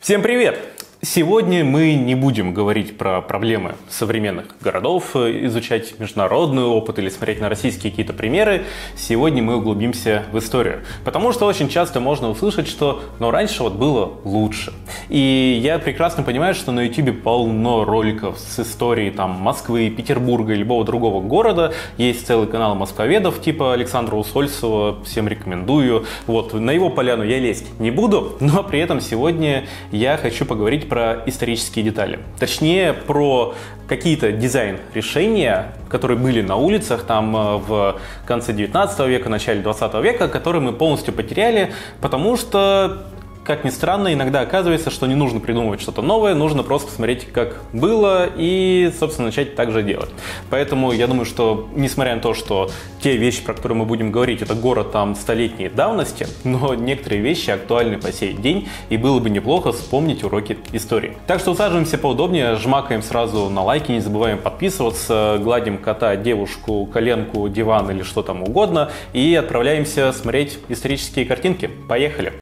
Всем привет! Сегодня мы не будем говорить про проблемы современных городов, изучать международный опыт или смотреть на российские какие-то примеры. Сегодня мы углубимся в историю. Потому что очень часто можно услышать, что «но раньше вот было лучше». И я прекрасно понимаю, что на YouTube полно роликов с историей там, Москвы, Петербурга и любого другого города. Есть целый канал москвоведов типа Александра Усольцева, всем рекомендую. Вот, на его поляну я лезть не буду, но при этом сегодня я хочу поговорить про исторические детали. Точнее, про какие-то дизайн-решения, которые были на улицах там э, в конце 19 века, начале 20 века, которые мы полностью потеряли, потому что как ни странно, иногда оказывается, что не нужно придумывать что-то новое, нужно просто посмотреть, как было, и, собственно, начать так же делать. Поэтому я думаю, что, несмотря на то, что те вещи, про которые мы будем говорить, это город там столетней давности, но некоторые вещи актуальны по сей день, и было бы неплохо вспомнить уроки истории. Так что усаживаемся поудобнее, жмакаем сразу на лайки, не забываем подписываться, гладим кота, девушку, коленку, диван или что там угодно, и отправляемся смотреть исторические картинки. Поехали!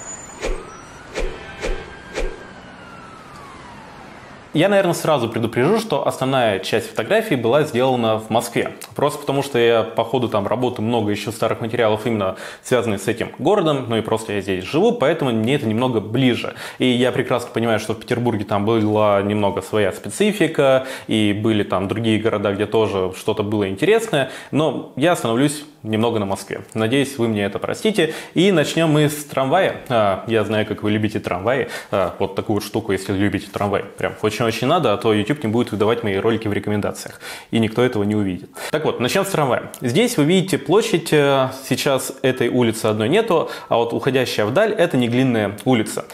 Я, наверное, сразу предупрежу, что основная часть фотографий была сделана в Москве. Просто потому, что я по ходу там работаю много еще старых материалов, именно связанных с этим городом, ну и просто я здесь живу, поэтому мне это немного ближе. И я прекрасно понимаю, что в Петербурге там была немного своя специфика, и были там другие города, где тоже что-то было интересное, но я остановлюсь немного на Москве. Надеюсь, вы мне это простите. И начнем мы с трамвая. А, я знаю, как вы любите трамваи. А, вот такую штуку, если любите трамвай. Прям очень-очень надо, а то YouTube не будет выдавать мои ролики в рекомендациях. И никто этого не увидит. Так вот, начнем с трамвая. Здесь вы видите площадь. Э, сейчас этой улицы одной нету, а вот уходящая вдаль – это Неглинная улица.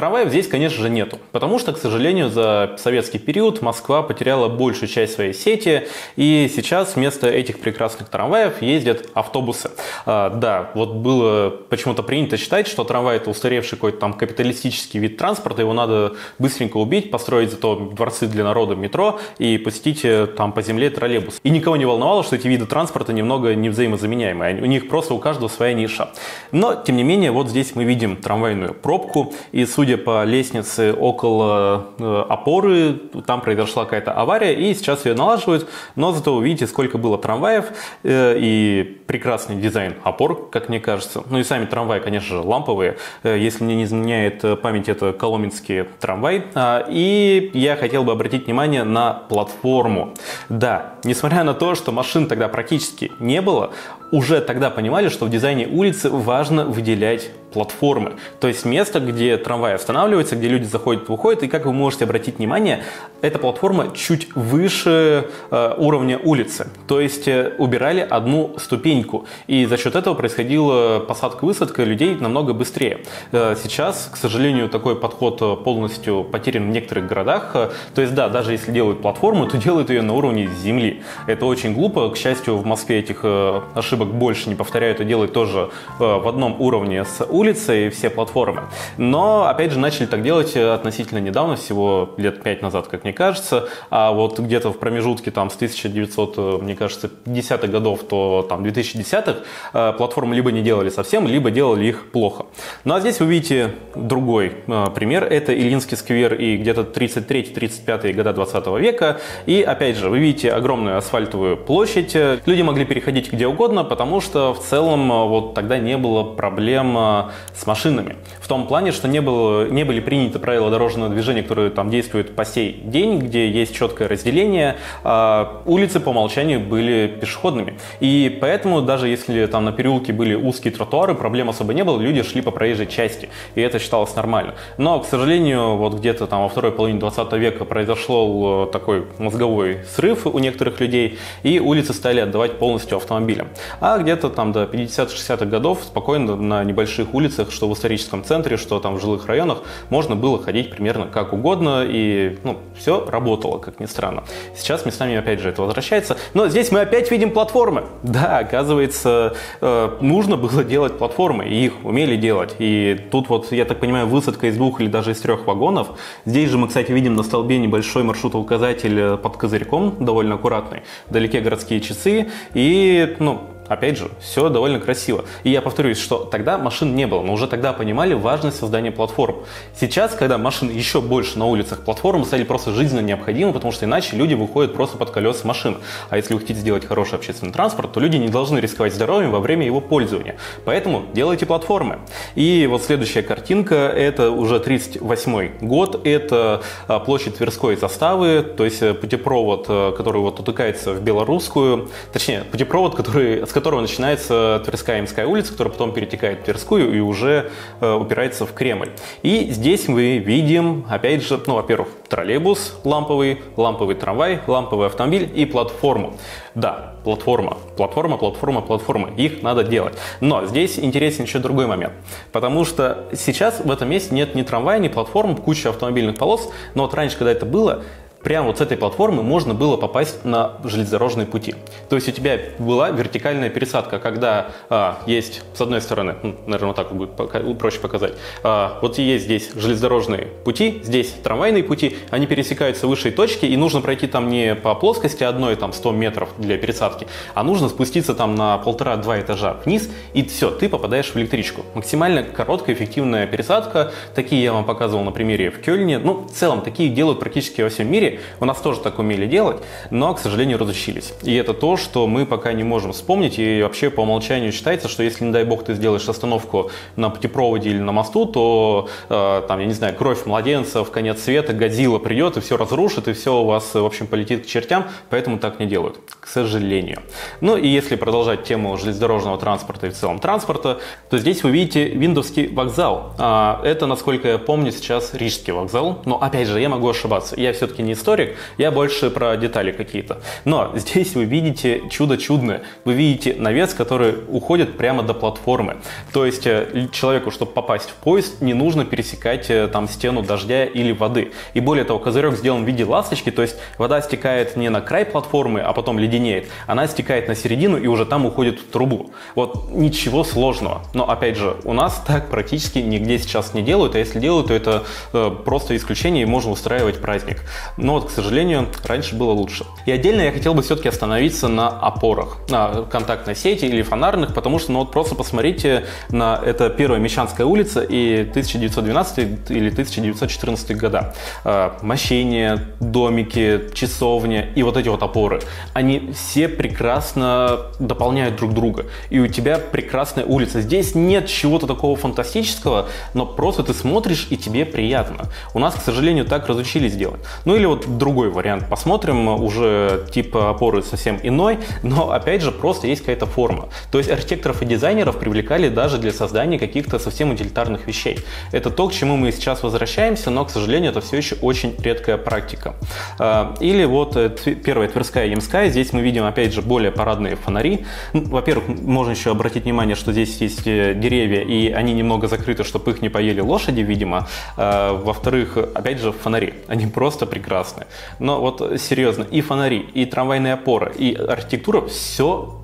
Трамваев здесь, конечно же, нету, потому что, к сожалению, за советский период Москва потеряла большую часть своей сети, и сейчас вместо этих прекрасных трамваев ездят автобусы. А, да, вот было почему-то принято считать, что трамвай это устаревший какой-то там капиталистический вид транспорта, его надо быстренько убить, построить зато дворцы для народа метро и посетить э, там по земле троллейбус. И никого не волновало, что эти виды транспорта немного не взаимозаменяемые, у них просто у каждого своя ниша. Но, тем не менее, вот здесь мы видим трамвайную пробку, и судя по лестнице около э, опоры, там произошла какая-то авария, и сейчас ее налаживают, но зато вы видите, сколько было трамваев э, и прекрасный дизайн опор, как мне кажется. Ну и сами трамваи, конечно же, ламповые. Э, если мне не изменяет память, это коломенский трамвай. А, и я хотел бы обратить внимание на платформу. Да, несмотря на то, что машин тогда практически не было, уже тогда понимали, что в дизайне улицы важно выделять платформы. То есть место, где трамвай останавливается, где люди заходят и выходят. И как вы можете обратить внимание, эта платформа чуть выше э, уровня улицы. То есть э, убирали одну ступеньку. И за счет этого происходила посадка-высадка людей намного быстрее. Э, сейчас, к сожалению, такой подход э, полностью потерян в некоторых городах. Э, то есть, да, даже если делают платформу, то делают ее на уровне земли. Это очень глупо. К счастью, в Москве этих э, ошибок больше не повторяют и делают тоже э, в одном уровне с улицей улицы и все платформы. Но, опять же, начали так делать э, относительно недавно, всего лет пять назад, как мне кажется. А вот где-то в промежутке там с 1900, э, мне кажется, 50-х годов, то там 2010-х э, платформы либо не делали совсем, либо делали их плохо. Ну а здесь вы видите другой пример. Это Ильинский сквер и где-то 33-35 года 20 века. И опять же, вы видите огромную асфальтовую площадь. Люди могли переходить где угодно, потому что в целом вот тогда не было проблем с машинами. В том плане, что не, было, не были приняты правила дорожного движения, которые там действуют по сей день, где есть четкое разделение. А улицы по умолчанию были пешеходными. И поэтому даже если там на переулке были узкие тротуары, проблем особо не было, люди шли по проезжей части. И это считалось нормально. Но, к сожалению, вот где-то там во второй половине 20 века произошел э, такой мозговой срыв у некоторых людей, и улицы стали отдавать полностью автомобилям. А где-то там до 50-60-х годов спокойно на небольших улицах улицах, что в историческом центре, что там в жилых районах, можно было ходить примерно как угодно, и ну, все работало, как ни странно. Сейчас местами, опять же, это возвращается. Но здесь мы опять видим платформы. Да, оказывается, э, нужно было делать платформы, и их умели делать. И тут вот, я так понимаю, высадка из двух или даже из трех вагонов. Здесь же мы, кстати, видим на столбе небольшой маршрутоуказатель под козырьком, довольно аккуратный. Вдалеке городские часы. И, ну, опять же, все довольно красиво. И я повторюсь, что тогда машин не было, но уже тогда понимали важность создания платформ. Сейчас, когда машин еще больше на улицах, платформы стали просто жизненно необходимы, потому что иначе люди выходят просто под колеса машин. А если вы хотите сделать хороший общественный транспорт, то люди не должны рисковать здоровьем во время его пользования. Поэтому делайте платформы. И вот следующая картинка, это уже 38 год, это а, площадь Тверской заставы, то есть э, путепровод, э, который вот утыкается в Белорусскую, точнее, путепровод, который, с которого начинается Тверская Имская улица, которая потом перетекает в Тверскую и уже э, упирается в Кремль. И здесь мы видим, опять же, ну, во-первых, троллейбус ламповый, ламповый трамвай, ламповый автомобиль и платформу. Да, платформа, платформа, платформа, платформа. Их надо делать. Но здесь интересен еще другой момент. Потому что сейчас в этом месте нет ни трамвая, ни платформ, куча автомобильных полос. Но вот раньше, когда это было, прямо вот с этой платформы можно было попасть на железнодорожные пути. То есть у тебя была вертикальная пересадка, когда а, есть с одной стороны, наверное, вот так будет пока, проще показать, а, вот есть здесь железнодорожные пути, здесь трамвайные пути, они пересекаются в высшей точке, и нужно пройти там не по плоскости одной, там 100 метров для пересадки, а нужно спуститься там на полтора-два этажа вниз, и все, ты попадаешь в электричку. Максимально короткая, эффективная пересадка, такие я вам показывал на примере в Кёльне, ну, в целом, такие делают практически во всем мире, у нас тоже так умели делать, но, к сожалению, разучились. И это то, что мы пока не можем вспомнить. И вообще по умолчанию считается, что если, не дай бог, ты сделаешь остановку на путепроводе или на мосту, то, э, там, я не знаю, кровь младенца в конец света, Годзилла придет и все разрушит, и все у вас, в общем, полетит к чертям, поэтому так не делают, к сожалению. Ну и если продолжать тему железнодорожного транспорта и в целом транспорта, то здесь вы видите Виндовский вокзал. А, это, насколько я помню, сейчас Рижский вокзал, но, опять же, я могу ошибаться. Я все-таки не историк, я больше про детали какие-то. Но здесь вы видите чудо чудное. Вы видите навес, который уходит прямо до платформы. То есть э, человеку, чтобы попасть в поезд, не нужно пересекать э, там стену дождя или воды. И более того, козырек сделан в виде ласточки, то есть вода стекает не на край платформы, а потом леденеет. Она стекает на середину и уже там уходит в трубу. Вот ничего сложного. Но опять же, у нас так практически нигде сейчас не делают, а если делают, то это э, просто исключение и можно устраивать праздник. Но вот, к сожалению, раньше было лучше. И отдельно я хотел бы все-таки остановиться на опорах, на контактной сети или фонарных, потому что, ну вот просто посмотрите на это первая Мещанская улица и 1912 или 1914 года. А, мощение, домики, часовня и вот эти вот опоры. Они все прекрасно дополняют друг друга. И у тебя прекрасная улица. Здесь нет чего-то такого фантастического, но просто ты смотришь и тебе приятно. У нас, к сожалению, так разучились делать. Ну или вот другой вариант посмотрим, уже тип опоры совсем иной, но опять же просто есть какая-то форма. То есть архитекторов и дизайнеров привлекали даже для создания каких-то совсем утилитарных вещей. Это то, к чему мы сейчас возвращаемся, но, к сожалению, это все еще очень редкая практика. А, или вот э, первая Тверская Ямская, здесь мы видим, опять же, более парадные фонари. Во-первых, можно еще обратить внимание, что здесь есть э, деревья, и они немного закрыты, чтобы их не поели лошади, видимо. А, во-вторых, опять же, фонари. Они просто прекрасны классные. Но вот серьезно, и фонари, и трамвайные опоры, и архитектура, все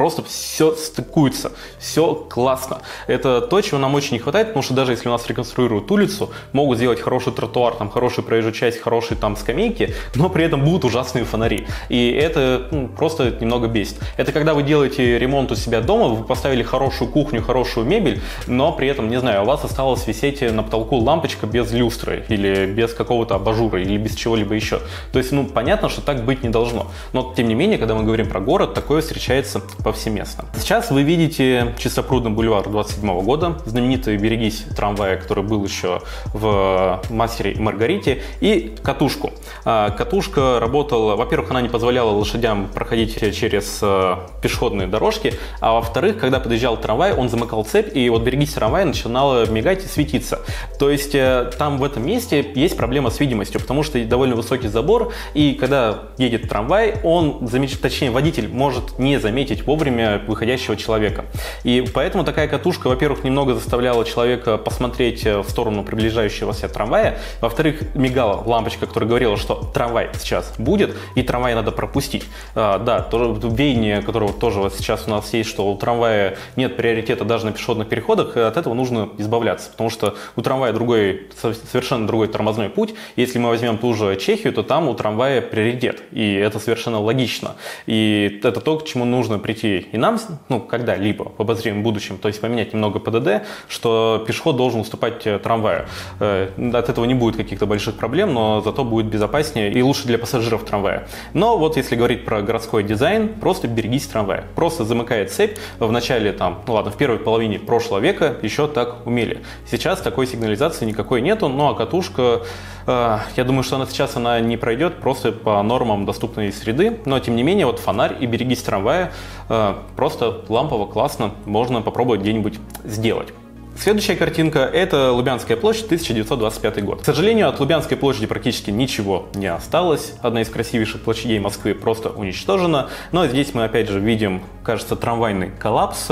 просто все стыкуется, все классно. Это то, чего нам очень не хватает, потому что даже если у нас реконструируют улицу, могут сделать хороший тротуар, там хорошую проезжую часть, хорошие там скамейки, но при этом будут ужасные фонари. И это ну, просто немного бесит. Это когда вы делаете ремонт у себя дома, вы поставили хорошую кухню, хорошую мебель, но при этом, не знаю, у вас осталось висеть на потолку лампочка без люстры или без какого-то абажура или без чего-либо еще. То есть, ну, понятно, что так быть не должно. Но, тем не менее, когда мы говорим про город, такое встречается повсеместно. Сейчас вы видите Чистопрудный бульвар 27 года, знаменитый «Берегись» трамвая, который был еще в «Мастере и Маргарите», и катушку. А, катушка работала, во-первых, она не позволяла лошадям проходить через э, пешеходные дорожки, а во-вторых, когда подъезжал трамвай, он замыкал цепь, и вот «Берегись» трамвая начинала мигать и светиться. То есть э, там в этом месте есть проблема с видимостью, потому что довольно высокий забор, и когда едет трамвай, он, точнее водитель может не заметить вовремя выходящего человека. И поэтому такая катушка, во-первых, немного заставляла человека посмотреть э, в сторону приближающегося трамвая, во-вторых, мигала лампочка, которая говорила, что трамвай сейчас будет, и трамвай надо пропустить. А, да, тоже веяние, которого тоже вот сейчас у нас есть, что у трамвая нет приоритета даже на пешеходных переходах, от этого нужно избавляться, потому что у трамвая другой, совершенно другой тормозной путь. Если мы возьмем ту же Чехию, то там у трамвая приоритет, и это совершенно логично. И это то, к чему нужно прийти прийти и нам, ну, когда-либо в обозримом будущем, то есть поменять немного ПДД, что пешеход должен уступать э, трамваю. Э, от этого не будет каких-то больших проблем, но зато будет безопаснее и лучше для пассажиров трамвая. Но вот если говорить про городской дизайн, просто берегись трамвая. Просто замыкает цепь. В начале, там, ну ладно, в первой половине прошлого века еще так умели. Сейчас такой сигнализации никакой нету, ну а катушка, э, я думаю, что она сейчас она не пройдет просто по нормам доступной среды, но тем не менее вот фонарь и берегись трамвая просто лампово классно, можно попробовать где-нибудь сделать. Следующая картинка – это Лубянская площадь, 1925 год. К сожалению, от Лубянской площади практически ничего не осталось. Одна из красивейших площадей Москвы просто уничтожена. Но здесь мы опять же видим, кажется, трамвайный коллапс.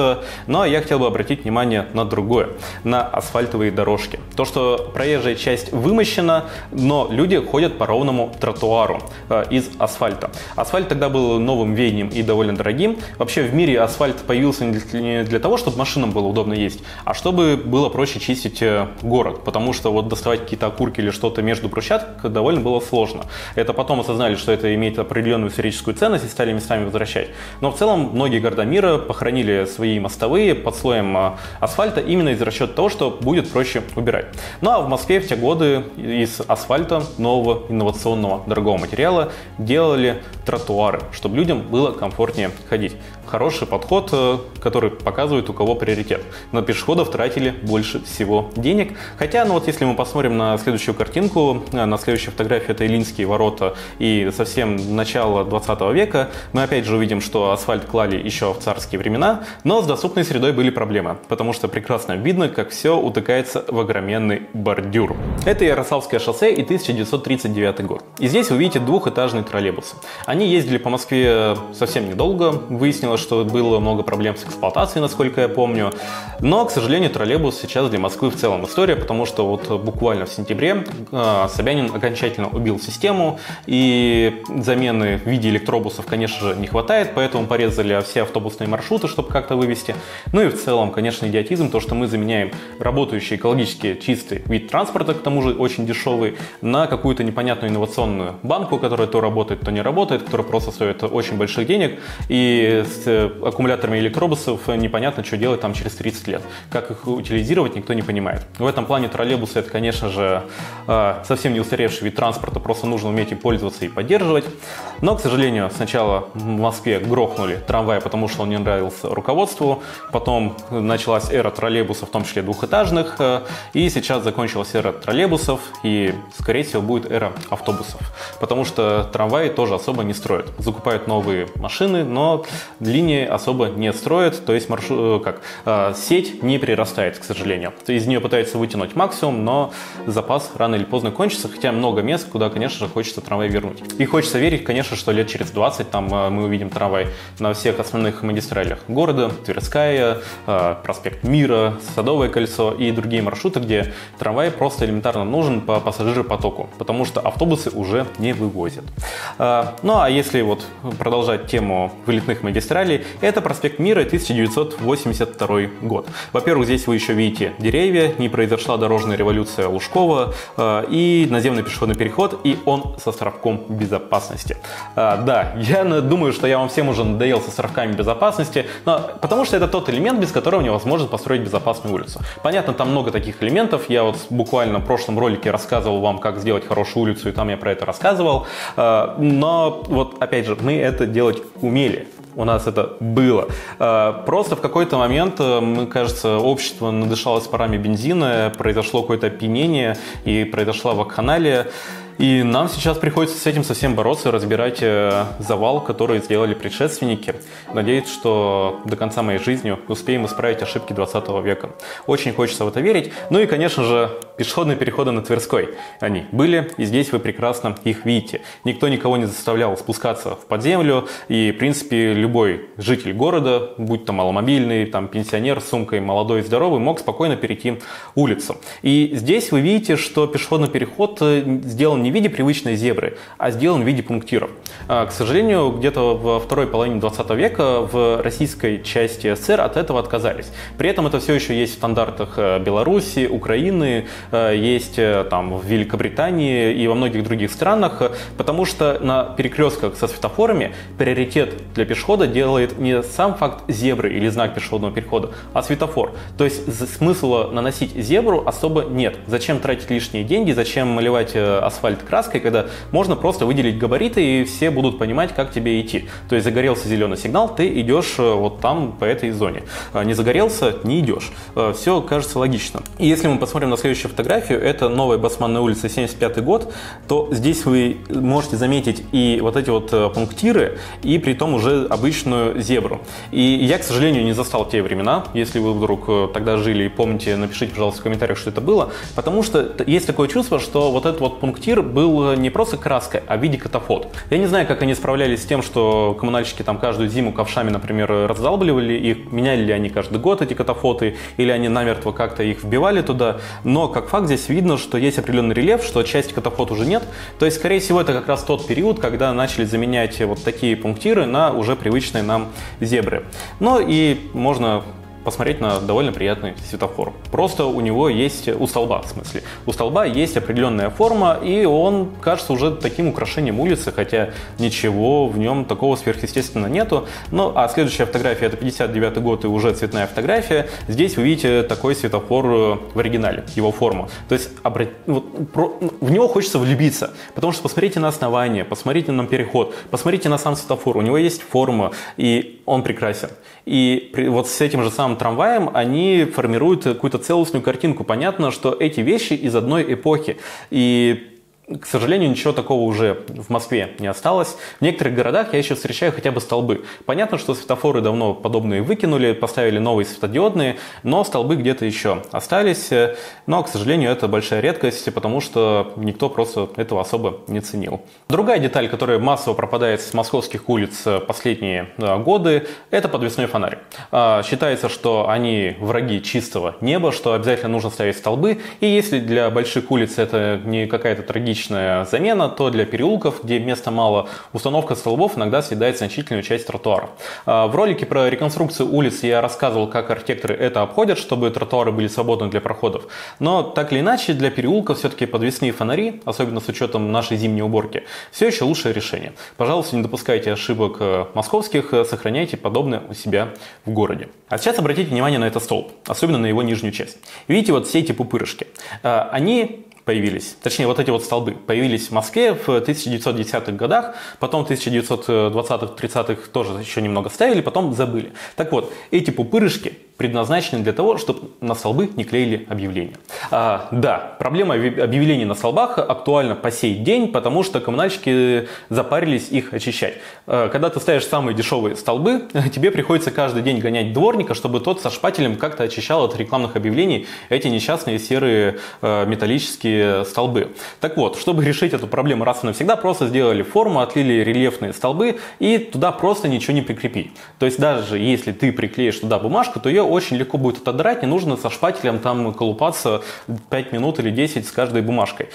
Но я хотел бы обратить внимание на другое – на асфальтовые дорожки. То, что проезжая часть вымощена, но люди ходят по ровному тротуару э, из асфальта. Асфальт тогда был новым веянием и довольно дорогим. Вообще в мире асфальт появился не для того, чтобы машинам было удобно есть, а чтобы было проще чистить э, город, потому что вот доставать какие-то окурки или что-то между брусчаток довольно было сложно. Это потом осознали, что это имеет определенную историческую ценность и стали местами возвращать. Но в целом многие города мира похоронили свои мостовые под слоем э, асфальта именно из расчета того, что будет проще убирать. Ну а в Москве в те годы из асфальта нового инновационного дорогого материала делали тротуары, чтобы людям было комфортнее ходить хороший подход, э, который показывает, у кого приоритет. На пешеходов тратили больше всего денег. Хотя, ну вот если мы посмотрим на следующую картинку, э, на следующей фотографии это Илинские ворота и совсем начало 20 века, мы опять же увидим, что асфальт клали еще в царские времена, но с доступной средой были проблемы, потому что прекрасно видно, как все утыкается в огроменный бордюр. Это Ярославское шоссе и 1939 год. И здесь вы видите двухэтажные троллейбусы. Они ездили по Москве совсем недолго, выяснилось, что было много проблем с эксплуатацией, насколько я помню. Но, к сожалению, троллейбус сейчас для Москвы в целом история, потому что вот буквально в сентябре э, Собянин окончательно убил систему, и замены в виде электробусов, конечно же, не хватает, поэтому порезали все автобусные маршруты, чтобы как-то вывести. Ну и в целом, конечно, идиотизм, то, что мы заменяем работающий экологически чистый вид транспорта, к тому же очень дешевый, на какую-то непонятную инновационную банку, которая то работает, то не работает, которая просто стоит очень больших денег, и с Э, аккумуляторами электробусов непонятно, что делать там через 30 лет. Как их утилизировать, никто не понимает. В этом плане троллейбусы это, конечно же, э, совсем не устаревший вид транспорта, просто нужно уметь им пользоваться и поддерживать. Но, к сожалению, сначала в Москве грохнули трамвай, потому что он не нравился руководству, потом началась эра троллейбусов, в том числе двухэтажных, э, и сейчас закончилась эра троллейбусов, и, скорее всего, будет эра автобусов, потому что трамваи тоже особо не строят. Закупают новые машины, но линии особо не строят, то есть маршрут, э, как, э, сеть не прирастает, к сожалению. Из нее пытаются вытянуть максимум, но запас рано или поздно кончится, хотя много мест, куда, конечно же, хочется трамвай вернуть. И хочется верить, конечно, что лет через 20 там э, мы увидим трамвай на всех основных магистралях города, Тверская, проспект Мира, Садовое кольцо и другие маршруты, где трамвай просто элементарно нужен по пассажиропотоку, потому что автобусы уже не вывозят. Ну а если вот продолжать тему вылетных магистралей, магистрали. Это проспект Мира, 1982 год. Во-первых, здесь вы еще видите деревья, не произошла дорожная революция Лужкова э, и наземный пешеходный переход, и он со островком безопасности. Э, да, я думаю, что я вам всем уже надоел со островками безопасности, но, потому что это тот элемент, без которого невозможно построить безопасную улицу. Понятно, там много таких элементов. Я вот буквально в прошлом ролике рассказывал вам, как сделать хорошую улицу, и там я про это рассказывал. Э, но вот, опять же, мы это делать умели у нас это было. Э, просто в какой-то момент, э, мне кажется, общество надышалось парами бензина, произошло какое-то опьянение и произошла вакханалия. И нам сейчас приходится с этим совсем бороться, разбирать э, завал, который сделали предшественники. Надеюсь, что до конца моей жизни успеем исправить ошибки 20 века. Очень хочется в это верить. Ну и, конечно же, пешеходные переходы на Тверской. Они были, и здесь вы прекрасно их видите. Никто никого не заставлял спускаться в подземлю, и, в принципе, любой житель города, будь то маломобильный, там, пенсионер с сумкой, молодой и здоровый, мог спокойно перейти улицу. И здесь вы видите, что пешеходный переход э, сделан не не в виде привычной зебры, а сделан в виде пунктиров. А, к сожалению, где-то во второй половине 20 века в российской части СССР от этого отказались. При этом это все еще есть в стандартах э, Беларуси, Украины, э, есть э, там в Великобритании и во многих других странах, потому что на перекрестках со светофорами приоритет для пешехода делает не сам факт зебры или знак пешеходного перехода, а светофор. То есть смысла наносить зебру особо нет. Зачем тратить лишние деньги, зачем маливать асфальт краской, когда можно просто выделить габариты и все будут понимать, как тебе идти. То есть загорелся зеленый сигнал, ты идешь вот там по этой зоне. А не загорелся, не идешь. Все кажется логично. И если мы посмотрим на следующую фотографию, это новая Басманная улица, 75 год, то здесь вы можете заметить и вот эти вот э, пунктиры, и при том уже обычную зебру. И я, к сожалению, не застал те времена. Если вы вдруг э, тогда жили и помните, напишите, пожалуйста, в комментариях, что это было. Потому что есть такое чувство, что вот этот вот пунктир был не просто краской, а в виде катафот. Я не знаю, как они справлялись с тем, что коммунальщики там каждую зиму ковшами, например, раздалбливали их, меняли ли они каждый год эти катафоты, или они намертво как-то их вбивали туда. Но как факт здесь видно, что есть определенный рельеф, что части катафот уже нет. То есть, скорее всего, это как раз тот период, когда начали заменять вот такие пунктиры на уже привычные нам зебры. Ну и можно посмотреть на довольно приятный светофор. Просто у него есть, у столба в смысле, у столба есть определенная форма, и он кажется уже таким украшением улицы, хотя ничего в нем такого сверхъестественного нету. Ну, а следующая фотография, это 59 год и уже цветная фотография. Здесь вы видите такой светофор э, в оригинале, его форма. То есть обрат... вот, про... в него хочется влюбиться, потому что посмотрите на основание, посмотрите на переход, посмотрите на сам светофор, у него есть форма, и он прекрасен. И вот с этим же самым трамваем они формируют какую-то целостную картинку. Понятно, что эти вещи из одной эпохи. И к сожалению, ничего такого уже в Москве не осталось. В некоторых городах я еще встречаю хотя бы столбы. Понятно, что светофоры давно подобные выкинули, поставили новые светодиодные, но столбы где-то еще остались. Но, к сожалению, это большая редкость, потому что никто просто этого особо не ценил. Другая деталь, которая массово пропадает с московских улиц последние годы, это подвесной фонарь. А, считается, что они враги чистого неба, что обязательно нужно ставить столбы. И если для больших улиц это не какая-то трагичная частичная замена, то для переулков, где места мало, установка столбов иногда съедает значительную часть тротуара. А, в ролике про реконструкцию улиц я рассказывал, как архитекторы это обходят, чтобы тротуары были свободны для проходов. Но так или иначе, для переулков все-таки подвесные фонари, особенно с учетом нашей зимней уборки, все еще лучшее решение. Пожалуйста, не допускайте ошибок э, московских, э, сохраняйте подобное у себя в городе. А сейчас обратите внимание на этот столб, особенно на его нижнюю часть. Видите вот все эти пупырышки. А, они появились, точнее вот эти вот столбы, появились в Москве в 1910-х годах, потом в 1920-х, 30-х тоже еще немного ставили, потом забыли. Так вот, эти пупырышки предназначены для того, чтобы на столбы не клеили объявления. А, да, проблема объявлений на столбах актуальна по сей день, потому что коммунальщики запарились их очищать. А, когда ты ставишь самые дешевые столбы, тебе приходится каждый день гонять дворника, чтобы тот со шпателем как-то очищал от рекламных объявлений эти несчастные серые а, столбы. Так вот, чтобы решить эту проблему раз и навсегда, просто сделали форму, отлили рельефные столбы и туда просто ничего не прикрепить. То есть даже если ты приклеишь туда бумажку, то ее очень легко будет отодрать, не нужно со шпателем там колупаться 5 минут или 10 с каждой бумажкой.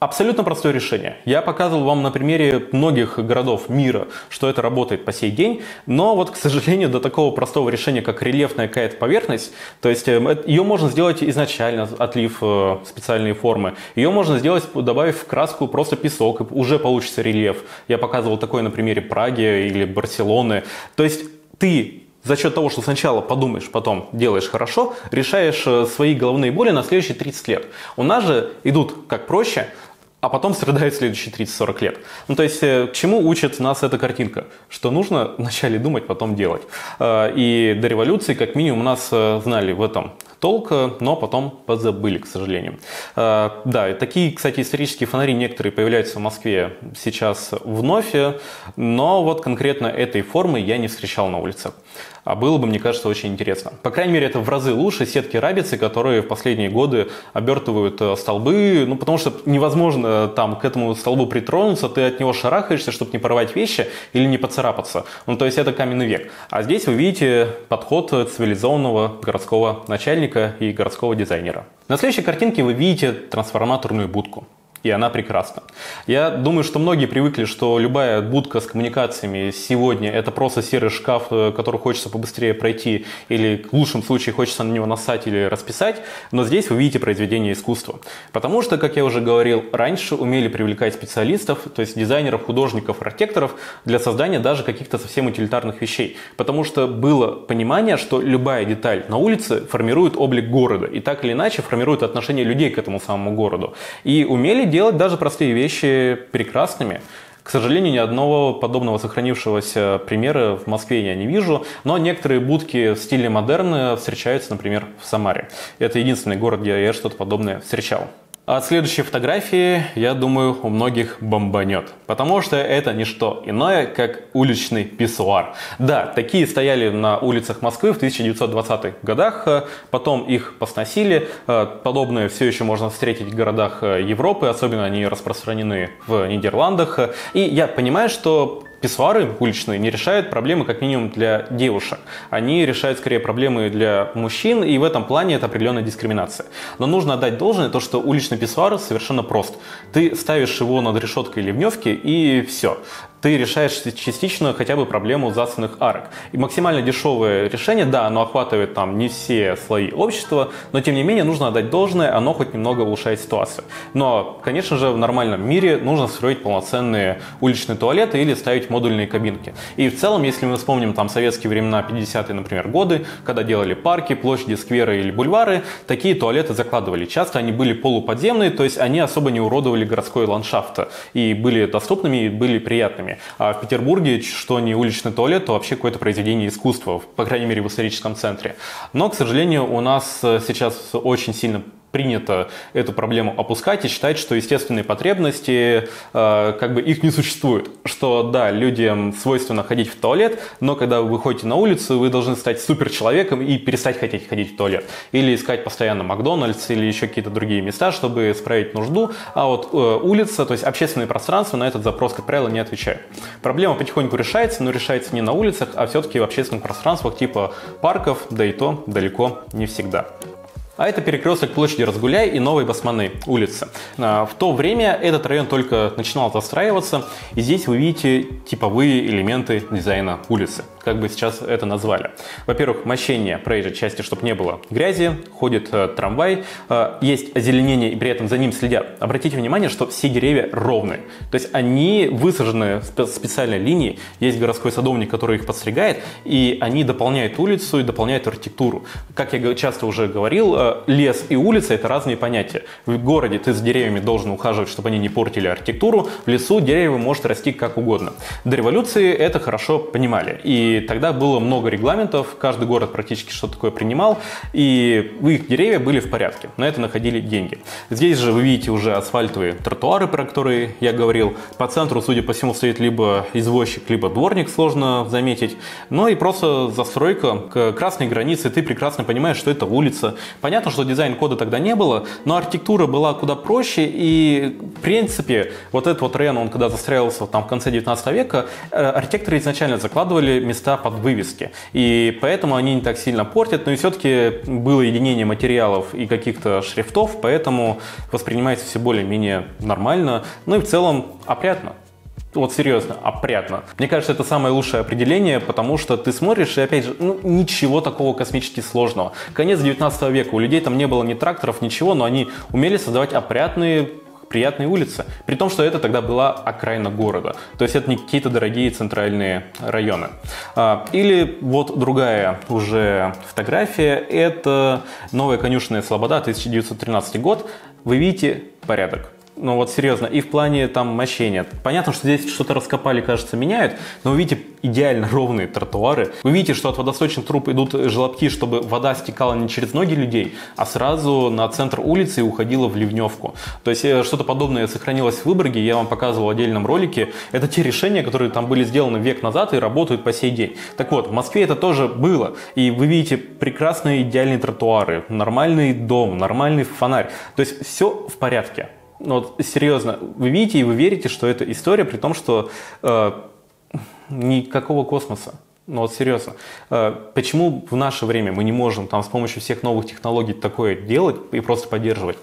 Абсолютно простое решение. Я показывал вам на примере многих городов мира, что это работает по сей день, но вот, к сожалению, до такого простого решения, как рельефная какая-то поверхность, то есть э, ее можно сделать изначально, отлив э, специальные формы, ее можно сделать, добавив в краску просто песок, и уже получится рельеф. Я показывал такое на примере Праги или Барселоны. То есть ты за счет того, что сначала подумаешь, потом делаешь хорошо, решаешь э, свои головные боли на следующие 30 лет. У нас же идут как проще, а потом страдают следующие 30-40 лет. Ну, то есть, э, к чему учит нас эта картинка? Что нужно вначале думать, потом делать. Э, и до революции, как минимум, нас знали в этом толк, но потом позабыли, к сожалению. Да, такие, кстати, исторические фонари некоторые появляются в Москве сейчас вновь, но вот конкретно этой формы я не встречал на улицах. А было бы, мне кажется, очень интересно. По крайней мере, это в разы лучше сетки рабицы, которые в последние годы обертывают э, столбы, ну, потому что невозможно там к этому столбу притронуться, ты от него шарахаешься, чтобы не порвать вещи или не поцарапаться. Ну, то есть это каменный век. А здесь вы видите подход цивилизованного городского начальника и городского дизайнера. На следующей картинке вы видите трансформаторную будку. И она прекрасна. Я думаю, что многие привыкли, что любая будка с коммуникациями сегодня это просто серый шкаф, э, который хочется побыстрее пройти, или в лучшем случае хочется на него насать или расписать, но здесь вы видите произведение искусства. Потому что, как я уже говорил, раньше умели привлекать специалистов, то есть дизайнеров, художников, архитекторов для создания даже каких-то совсем утилитарных вещей. Потому что было понимание, что любая деталь на улице формирует облик города и так или иначе формирует отношение людей к этому самому городу. И умели делать даже простые вещи прекрасными. К сожалению, ни одного подобного сохранившегося примера в Москве я не вижу, но некоторые будки в стиле модерна встречаются, например, в Самаре. Это единственный город, где я что-то подобное встречал. От следующей фотографии, я думаю, у многих бомбанет. Потому что это не что иное, как уличный писсуар. Да, такие стояли на улицах Москвы в 1920-х годах, потом их посносили. Подобное все еще можно встретить в городах Европы, особенно они распространены в Нидерландах. И я понимаю, что Писсуары уличные не решают проблемы как минимум для девушек. Они решают скорее проблемы для мужчин, и в этом плане это определенная дискриминация. Но нужно отдать должное то, что уличный писсуар совершенно прост. Ты ставишь его над решеткой ливневки и все ты решаешь частично хотя бы проблему засанных арок. И максимально дешевое решение, да, оно охватывает там не все слои общества, но тем не менее нужно отдать должное, оно хоть немного улучшает ситуацию. Но, конечно же, в нормальном мире нужно строить полноценные уличные туалеты или ставить модульные кабинки. И в целом, если мы вспомним там советские времена, 50-е, например, годы, когда делали парки, площади, скверы или бульвары, такие туалеты закладывали. Часто они были полуподземные, то есть они особо не уродовали городской ландшафт и были доступными и были приятными туалетами. А в Петербурге, что не уличный туалет, то вообще какое-то произведение искусства, по крайней мере в историческом центре. Но, к сожалению, у нас э, сейчас очень сильно принято эту проблему опускать и считать, что естественные потребности, э, как бы их не существует. Что да, людям свойственно ходить в туалет, но когда вы выходите на улицу, вы должны стать суперчеловеком и перестать хотеть ходить в туалет. Или искать постоянно Макдональдс или еще какие-то другие места, чтобы справить нужду. А вот э, улица, то есть общественное пространство на этот запрос, как правило, не отвечает. Проблема потихоньку решается, но решается не на улицах, а все-таки в общественных пространствах типа парков, да и то далеко не всегда. А это перекресток площади Разгуляй и Новой Басманы улицы. А, в то время этот район только начинал застраиваться, и здесь вы видите типовые элементы дизайна улицы как бы сейчас это назвали. Во-первых, мощение проезжей части, чтобы не было грязи, ходит э, трамвай, э, есть озеленение и при этом за ним следят. Обратите внимание, что все деревья ровные. То есть они высажены специальной линией, есть городской садовник, который их подстригает, и они дополняют улицу и дополняют архитектуру. Как я часто уже говорил, э, лес и улица – это разные понятия. В городе ты с деревьями должен ухаживать, чтобы они не портили архитектуру, в лесу дерево может расти как угодно. До революции это хорошо понимали. И тогда было много регламентов, каждый город практически что-то такое принимал, и их деревья были в порядке. На это находили деньги. Здесь же вы видите уже асфальтовые тротуары, про которые я говорил. По центру, судя по всему, стоит либо извозчик, либо дворник, сложно заметить. Ну и просто застройка к красной границе, ты прекрасно понимаешь, что это улица. Понятно, что дизайн-кода тогда не было, но архитектура была куда проще, и в принципе вот этот вот район, он когда застраивался там в конце 19 века, э, архитекторы изначально закладывали места места под вывески. И поэтому они не так сильно портят, но и все-таки было единение материалов и каких-то шрифтов, поэтому воспринимается все более-менее нормально, ну и в целом опрятно. Вот серьезно, опрятно. Мне кажется, это самое лучшее определение, потому что ты смотришь, и опять же, ну, ничего такого космически сложного. Конец 19 века, у людей там не было ни тракторов, ничего, но они умели создавать опрятные приятные улицы. При том, что это тогда была окраина города. То есть это не какие-то дорогие центральные районы. А, или вот другая уже фотография. Это новая конюшенная Слобода, 1913 год. Вы видите порядок ну вот серьезно, и в плане там мощения. Понятно, что здесь что-то раскопали, кажется, меняют, но вы видите идеально ровные тротуары. Вы видите, что от водосточных труб идут желобки, чтобы вода стекала не через ноги людей, а сразу на центр улицы и уходила в ливневку. То есть э, что-то подобное сохранилось в Выборге, я вам показывал в отдельном ролике. Это те решения, которые там были сделаны век назад и работают по сей день. Так вот, в Москве это тоже было. И вы видите прекрасные идеальные тротуары, нормальный дом, нормальный фонарь. То есть все в порядке. Ну, вот серьезно, вы видите и вы верите, что это история, при том, что э, никакого космоса. Ну вот серьезно, э, почему в наше время мы не можем там с помощью всех новых технологий такое делать и просто поддерживать?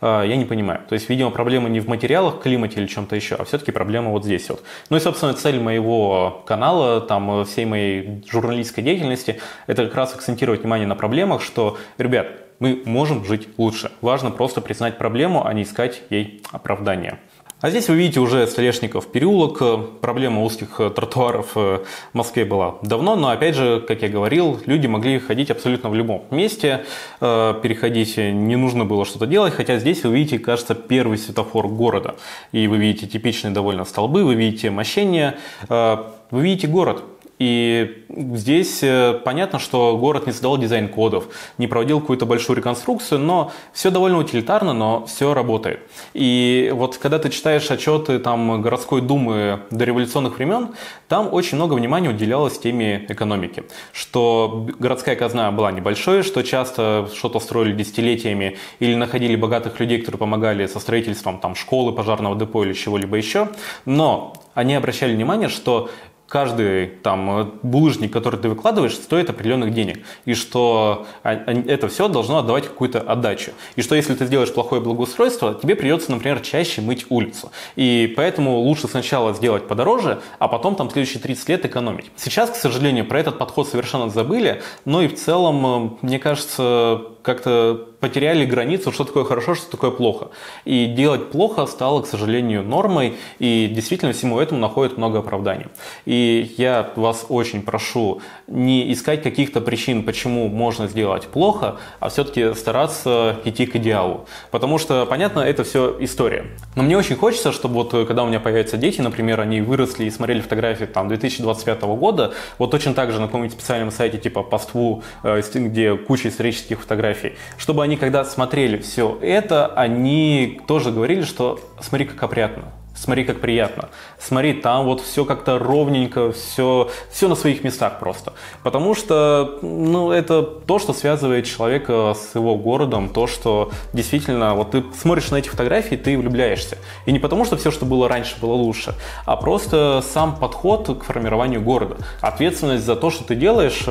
я не понимаю. То есть, видимо, проблема не в материалах, климате или чем-то еще, а все-таки проблема вот здесь вот. Ну и, собственно, цель моего канала, там, всей моей журналистской деятельности, это как раз акцентировать внимание на проблемах, что, ребят, мы можем жить лучше. Важно просто признать проблему, а не искать ей оправдания. А здесь вы видите уже Столешников переулок. Проблема узких тротуаров в Москве была давно, но опять же, как я говорил, люди могли ходить абсолютно в любом месте, э, переходить не нужно было что-то делать, хотя здесь вы видите, кажется, первый светофор города. И вы видите типичные довольно столбы, вы видите мощение, э, вы видите город. И здесь э, понятно, что город не создавал дизайн кодов, не проводил какую-то большую реконструкцию, но все довольно утилитарно, но все работает. И вот когда ты читаешь отчеты там, городской думы до революционных времен, там очень много внимания уделялось теме экономики. Что городская казна была небольшой, что часто что-то строили десятилетиями или находили богатых людей, которые помогали со строительством там, школы, пожарного депо или чего-либо еще. Но они обращали внимание, что каждый там булыжник, который ты выкладываешь, стоит определенных денег. И что это все должно отдавать какую-то отдачу. И что если ты сделаешь плохое благоустройство, тебе придется, например, чаще мыть улицу. И поэтому лучше сначала сделать подороже, а потом там следующие 30 лет экономить. Сейчас, к сожалению, про этот подход совершенно забыли, но и в целом, мне кажется, как-то потеряли границу, что такое хорошо, что такое плохо. И делать плохо стало, к сожалению, нормой, и действительно всему этому находит много оправданий. И я вас очень прошу не искать каких-то причин, почему можно сделать плохо, а все-таки стараться идти к идеалу. Потому что, понятно, это все история. Но мне очень хочется, чтобы вот когда у меня появятся дети, например, они выросли и смотрели фотографии там 2025 года, вот точно так же на каком-нибудь специальном сайте типа Паству, э, где куча исторических фотографий, фотографий, чтобы они, когда смотрели все это, они тоже говорили, что смотри, как опрятно, смотри, как приятно, смотри, там вот все как-то ровненько, все, все на своих местах просто. Потому что, ну, это то, что связывает человека с его городом, то, что действительно, вот ты смотришь на эти фотографии, ты влюбляешься. И не потому, что все, что было раньше, было лучше, а просто сам подход к формированию города, ответственность за то, что ты делаешь,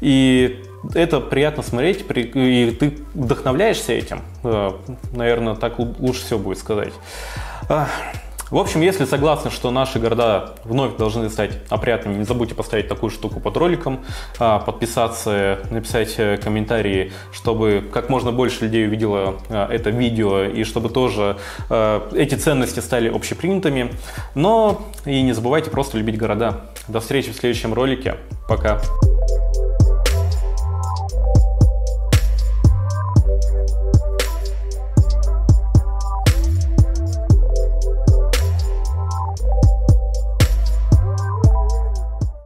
и это приятно смотреть, и ты вдохновляешься этим. Э, Наверное, так лучше всего будет сказать. В общем, если согласны, что наши города вновь должны стать опрятными, не забудьте поставить такую штуку под роликом, а, подписаться, написать э, комментарии, чтобы как можно больше людей увидело э, это видео и чтобы тоже эти ценности стали общепринятыми. Но и не забывайте просто любить города. До встречи в следующем ролике. Пока.